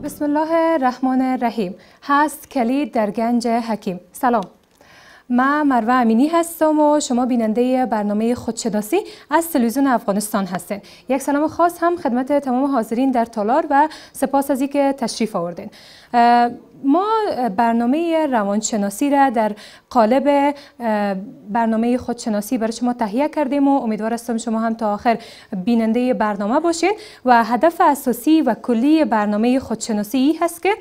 بسم الله الرحمن الرحیم. هست کلید در گنج حکیم. سلام. من مروه امینی هستم و شما بیننده برنامه خودشناسی از تلویزیون افغانستان هستین. یک سلام خاص هم خدمت تمام حاضرین در تالار و سپاس از اینکه تشریف آوردین. ما برنامه روانشناسی را در قالب برنامه خودشناسی برای شما تهیه کردیم و امیدوار هستم شما هم تا آخر بیننده برنامه باشین و هدف اساسی و کلی برنامه خودشناسی هست که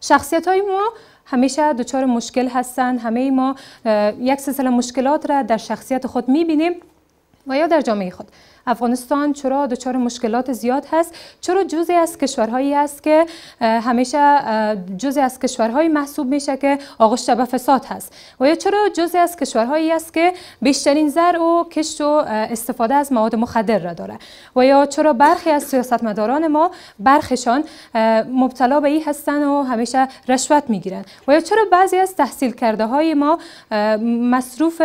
شخصیت های ما همیشه دچار مشکل هستند همه ما یک سلسله مشکلات را در شخصیت خود می‌بینیم و یا در جامعه خود. افغانستان چرا دچار مشکلات زیاد هست؟ چرا جزی از کشورهایی است که همیشه جزی از کشورهایی محسوب میشه که آغشته به فساد هست؟ و یا چرا جزی از کشورهایی است که بیشترین زر و کشت و استفاده از مواد مخدر را داره؟ و یا چرا برخی از سیاستمداران ما برخشان مبتلا به این هستن و همیشه رشوت می‌گیرن؟ و یا چرا بعضی از تحصیل کرده های ما مصروف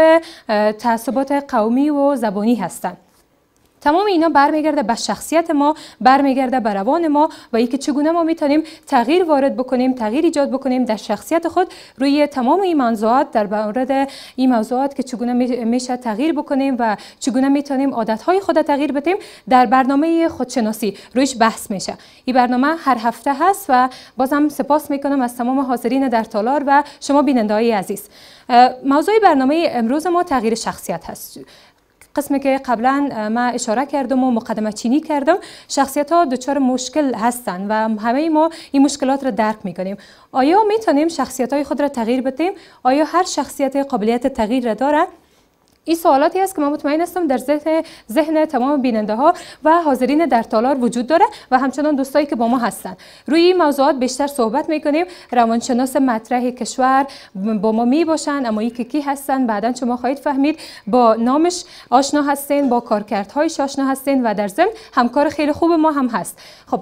تعصبات قومی و زبانی هستند تمام اینا برمیگرده به شخصیت ما برمیگرده به روان ما و اینکه چگونه ما می‌تونیم تغییر وارد بکنیم تغییر ایجاد بکنیم در شخصیت خود روی تمام این موضوعات در مورد این موضوعات که چگونه میشه تغییر بکنیم و چگونه می‌تونیم عادتهای خود تغییر بدیم در برنامه خودشناسی. رویش بحث میشه. این برنامه هر هفته هست و بازم سپاس می‌کنم از تمام حاضرین در تالار و شما بیننده های عزیز موضوع برنامه امروز ما تغییر شخصیت هست. قسمی که قبلا ما اشاره کردم و مقدمه چینی کردم شخصیت ها دچار مشکل هستند و همه ما این مشکلات را درک می‌کنیم. آیا می‌تونیم شخصیت های خود را تغییر بدیم؟ آیا هر شخصیت قابلیت تغییر را داره این سوالاتی است که من مطمئن هستم در ذهن ذهن تمام بیننده ها و حاضرین در تالار وجود داره و همچنان دوستایی که با ما هستند روی این موضوعات بیشتر صحبت می‌کنیم. روانشناس مطرح کشور با ما می باشند اما این کی هستند بعدا شما خواهید فهمید. با نامش آشنا هستین با کارکردهایش آشنا هستین و در ضمن همکار خیلی خوب ما هم هست. خب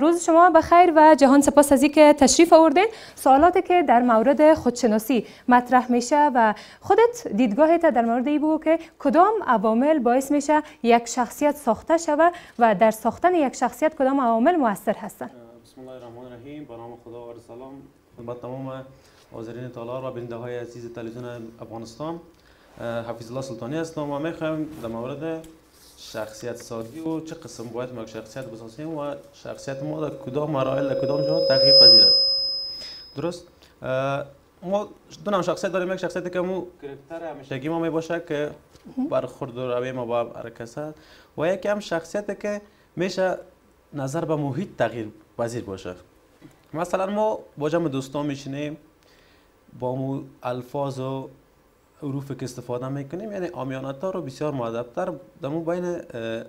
روز شما بخیر و جهان سپاس از که تشریف آوردین. سوالاتی که در مورد خودشناسی مطرح میشه و خودت دیدگاهت در مورد ای بگو که کدام عوامل باعث میشه یک شخصیت ساخته شوه و در ساختن یک شخصیت کدام عوامل موثر هستن؟ بسم الله الرحمن الرحیم با نام خدا و سلام. خدمت تمام حاضرین تالار و بیننده های عزیز تلویزیون افغانستان. حفیظ الله سلطانی هستم و می‌خوایم در مورد شخصیت سازی و چه قسم باید ما شخصیت بسازیم و شخصیت ما در کدام مراحل در کدام جا تغییر پذیر است. درست؟ ما دو نوع شخصیت داریم. یک شخصیت که مو کرکتر همیشگی ما می باشه که برخورد و روی ما با حرکت و یکی هم شخصیت که میشه نظر به محیط تغییر پذیر باشه. مثلا ما با جمع دوستان میشینیم با مو الفاظ و حروف که استفاده می‌کنیم یعنی آمیانتا رو بسیار مؤدبتر دمو بین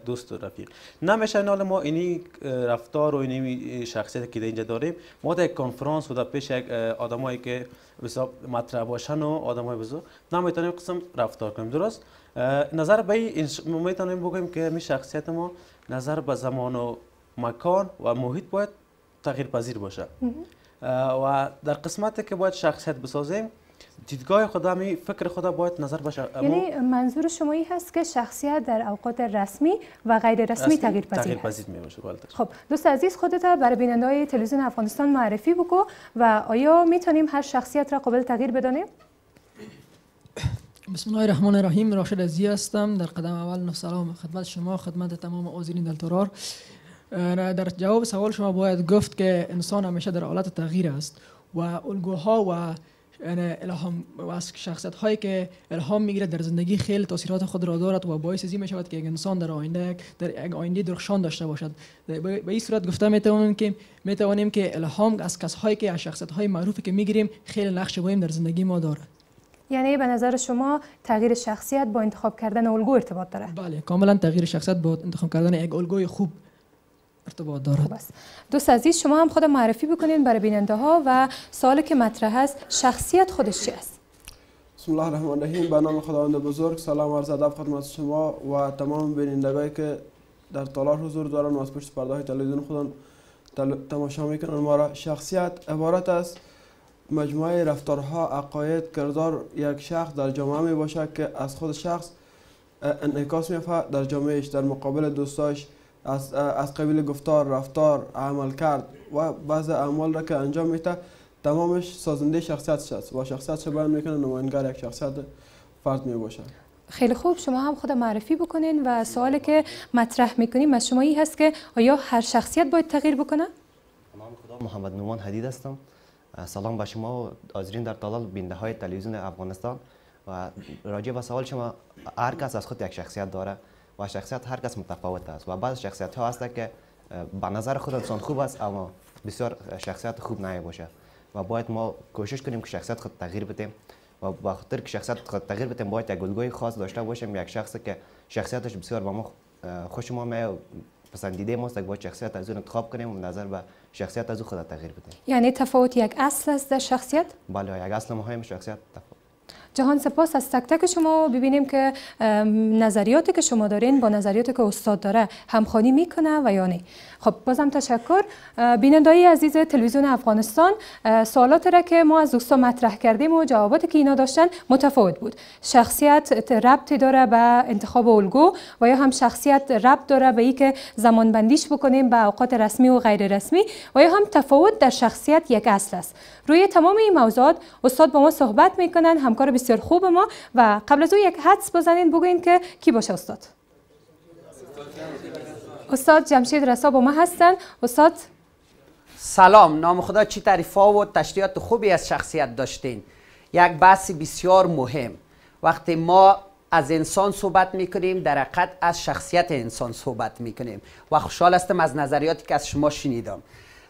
دوست و رفیق. نمیشه نال ما اینی رفتار و اینی شخصیت که اینجا داریم ما در یک کنفرانس و در پیش یک آدمایی که بسیار مطرح باشن و آدمای بزرگ نمی‌تونیم قسم رفتار کنیم. درست؟ نظر به این می‌تونیم بگیم که می شخصیت ما نظر به زمان و مکان و محیط باید تغییر پذیر باشه و در قسمتی که باید شخصیت بسازیم دیدگاه خدا می فکر خدا باید نظر باشه. یعنی منظور شما این هست که شخصیت در اوقات رسمی و غیر رسمی تغییر پذیر تغییر پذیر می باشه خب دوست عزیز خودت برای بیننده های تلویزیون افغانستان معرفی بکو و آیا می‌تونیم هر شخصیت را قابل تغییر بدانیم؟ بسم الله الرحمن الرحیم. راشد عزیز هستم. در قدم اول سلام خدمت شما خدمت تمام حاضرین دلترار. در جواب سوال شما باید گفت که انسان همیشه در حالت تغییر است و الگوها و الهام و شخصیت هایی که الهام می‌گیره در زندگی خیلی تاثیرات خود را دارد و باعث ازی می شود که یک انسان در آینده در یک آینده درخشان داشته باشد. به این صورت گفته می توانیم که می توانیم که الهام از کسایی که از شخصیت های معروفی که می‌گیریم خیلی نقش مهم در زندگی ما دارد. یعنی به نظر شما تغییر شخصیت با انتخاب کردن الگو ارتباط داره بله کاملا تغییر شخصیت با انتخاب کردن یک الگوی خوب ارتباط دارد. دوست عزیز شما هم خود معرفی بکنین برای بیننده ها و سوالی که مطرح است شخصیت خودش چی است؟ بسم الله الرحمن الرحیم به نام خداوند بزرگ سلام عرض ادب خدمت شما و تمام بینندگانی که در تالار حضور دارن و از پشت پرده های تلویزیون خودم تماشا می‌کنن. ما را شخصیت عبارت است. مجموعه رفتارها عقاید کردار یک شخص در جامعه می باشد که از خود شخص انعکاس میفته در جامعهش در مقابل دوستاش از از قبیل گفتار رفتار عمل کرد و بعض اعمال را که انجام میده تمامش سازنده شخصیتش است و شخصیتش بیان می‌کنه نماینگر یک شخصیت فرد می باشه خیلی خوب شما هم خود معرفی بکنین و سوالی که مطرح می‌کنیم از شما هست که آیا هر شخصیت باید تغییر بکنه؟ خدا محمد نومان حدید هستم. سلام به شما. و حاضرین در طلال بینده های تلویزیون افغانستان. و راجع به سوال شما هر کس از خود یک شخصیت داره. و شخصیت هر کس متفاوت است و بعض شخصیت ها هست که به نظر خود انسان خوب است اما بسیار شخصیت خوب نمی باشه و باید ما کوشش کنیم که شخصیت خود تغییر بدیم و با خاطر که شخصیت خود تغییر بدیم باید یک الگوی خاص داشته باشیم. یک شخصی که شخصیتش بسیار با ما خوش ما می پسندیده ماست که باید شخصیت از اون انتخاب کنیم و نظر به شخصیت از او خود تغییر بدیم. یعنی تفاوت یک اصل است در شخصیت؟ بله یک اصل مهم شخصیت. جهان سپاس از تک تک شما. ببینیم که نظریاتی که شما دارین با نظریاتی که استاد داره همخوانی می‌کنه و یا نه. خب بازم تشکر. بینندایی عزیز تلویزیون افغانستان سوالات را که ما از دوستان مطرح کردیم و جواباتی که اینا داشتن متفاوت بود. شخصیت ربطی داره به انتخاب الگو و یا هم شخصیت ربط داره به که زمان بندیش بکنیم به اوقات رسمی و غیر رسمی و یا هم تفاوت در شخصیت یک اصل است. روی تمام این موضوعات استاد با ما صحبت می‌کنن همکار بسیار خوب ما و قبل از او یک حدس بزنین بگوین که کی باشه استاد؟ استاد جمشید رسا با ما هستن. استاد؟ سلام نام خدا چی تعریف ها و تشریحات خوبی از شخصیت داشتین. یک بحث بسیار مهم. وقتی ما از انسان صحبت می‌کنیم در حقیقت از شخصیت انسان صحبت می‌کنیم. و خوشحال هستم از نظریاتی که از شما شنیدم.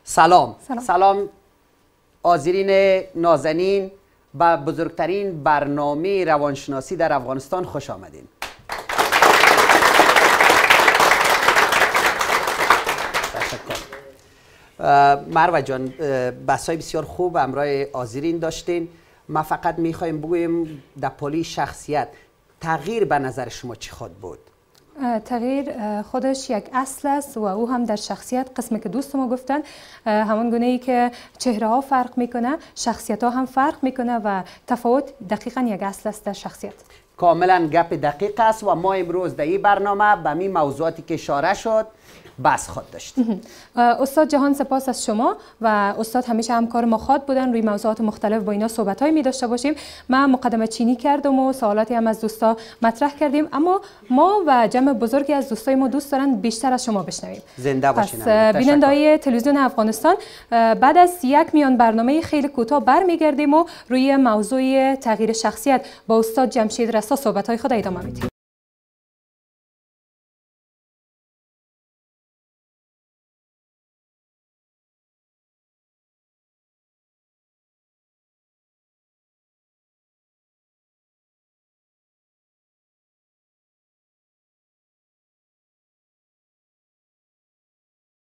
سلام. سلام, سلام آذرین نازنین. به بزرگترین برنامه روانشناسی در افغانستان خوش آمدین. مروه جان بحث بسیار خوب امرای آزیرین داشتین. ما فقط می‌خوایم بگویم در پولی شخصیت تغییر به نظر شما چی خود بود؟ تغییر خودش یک اصل است و او هم در شخصیت قسمی که دوست ما گفتن همون گونه ای که چهره ها فرق می‌کنه شخصیت ها هم فرق می‌کنه و تفاوت دقیقا یک اصل است در شخصیت. کاملا گپ دقیق است و ما امروز در این برنامه به می موضوعاتی که اشاره شد بس خود داشت. استاد جهان سپاس از شما و استاد همیشه همکار ما خواد بودن. روی موضوعات مختلف با اینا صحبت های می داشته باشیم. من مقدمه چینی کردم و سوالاتی هم از دوستا مطرح کردیم. اما ما و جمع بزرگی از دوستای ما دوست دارن بیشتر از شما بشنویم. زنده باشین پس بینندای تلویزیون افغانستان بعد از یک میان برنامه خیلی کوتاه برمیگردیم و روی موضوع تغییر شخصیت با استاد جمشید رسا صحبت های خود ادامه میدیم.